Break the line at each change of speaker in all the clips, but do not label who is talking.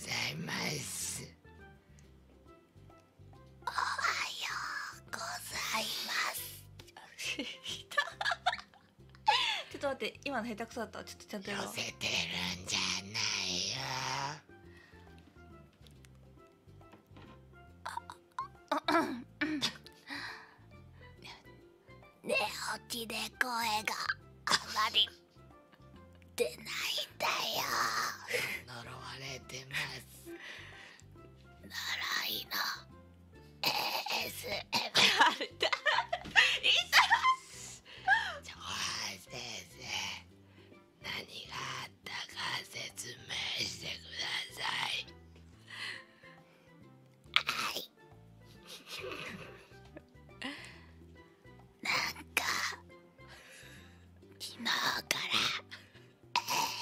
ざいます。
おはようございます。
ちょっと待って今の下手くそだった。わちょっとちゃんと
寄せて。るんじゃないよ
寝起きで声があまり出ないんだよ
呪われてます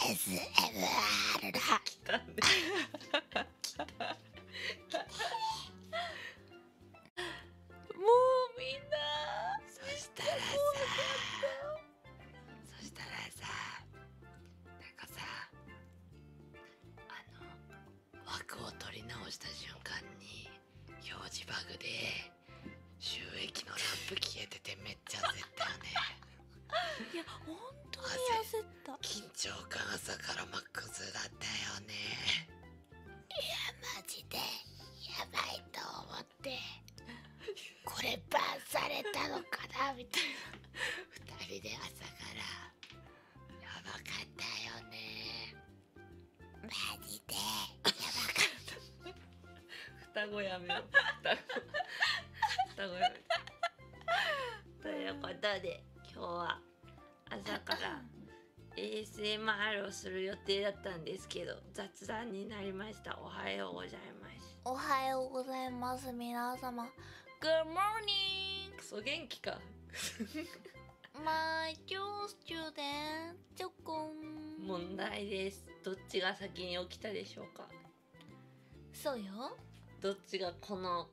ASMR だ
来たねもうみんな。
そしたらさそしたらさ。なんかさあの枠を取り直した瞬間に表示バグで
本当に焦った。
緊張感朝からマックスだったよね。
マジでやばいと思って。これバンされたのかなみたい
二人で朝からやばかったよね。
なマジでやばかっ
双子やめよう。双子。双子やめよう。ということで今日は朝から。ASMR をする予定だったんですけど雑談になりました。おはようございます。
おはようございます。皆様。Good morning!
クソ元気か
？My dear student チョコン
問題です。どっちが先に起きたでしょうか？
そうよ。
どっちがこの